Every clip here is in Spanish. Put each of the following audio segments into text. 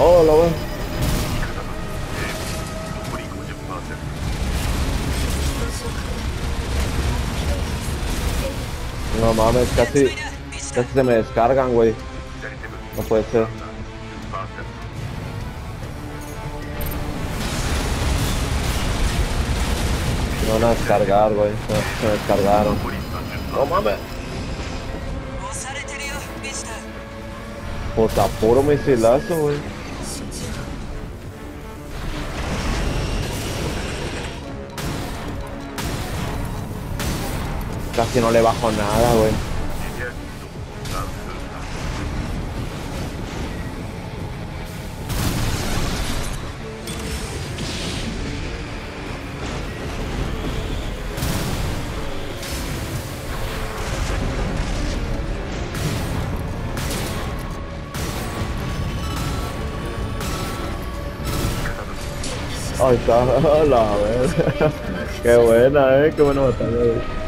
Oh, la wea. No mames, casi, casi se me descargan, güey. No puede ser. No van a descargar, güey. Se, me descargaron. No mames. Puta, puro misilazo, güey. Casi no le bajo nada, güey. Ahí está, la verga. Qué buena, eh, qué buena batalla, güey.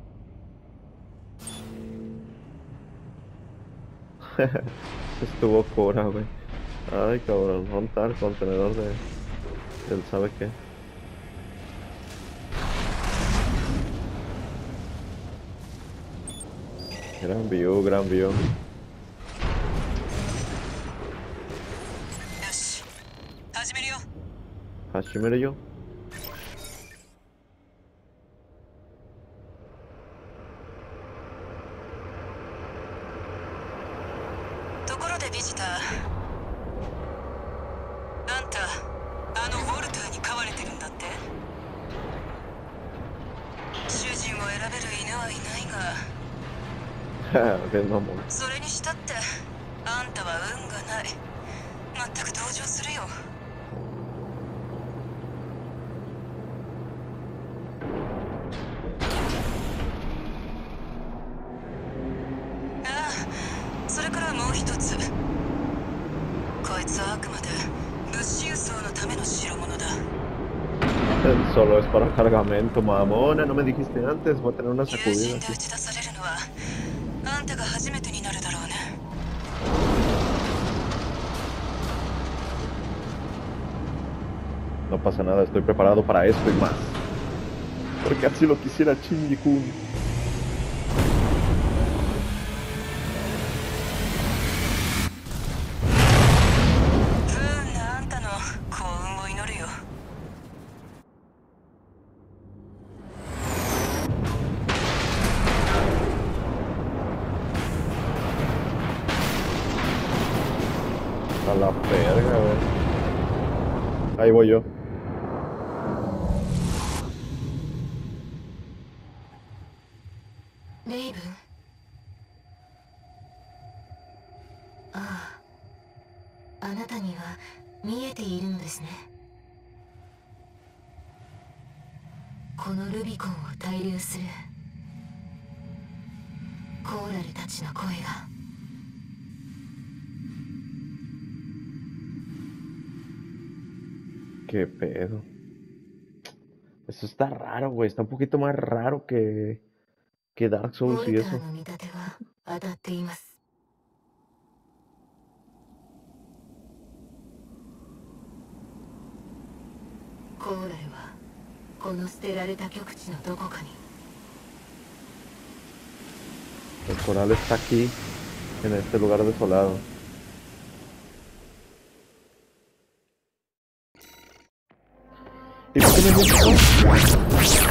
Estuvo cura, güey. Ay, cabrón. Montar contenedor de. Él sabe qué. Gran view, gran view. よしところでビジター。あんたあのウォルターに飼われてるんだって？主人を選べる犬はいないが. それにしたってあんたは運がない。全く同情するよそれからもう一つこいつはあくまで物資輸送のための代物だ Solo es para cargamento, mamona. No me dijiste antes. Voy a tener una 友 sacudida 人で aquí. 打ち出されるのはあんたが初めてになるだろうね No pasa nada, estoy preparado para esto y más. Porque así lo quisiera Shinji-kun. A la verga, güey. Ahí voy yo. コーラルたちの声が。Qué pedo. Eso está raro, güey. Está un poquito más raro que, que Dark Souls y eso. El coral está aquí, en este lugar desolado. It's gonna be fun.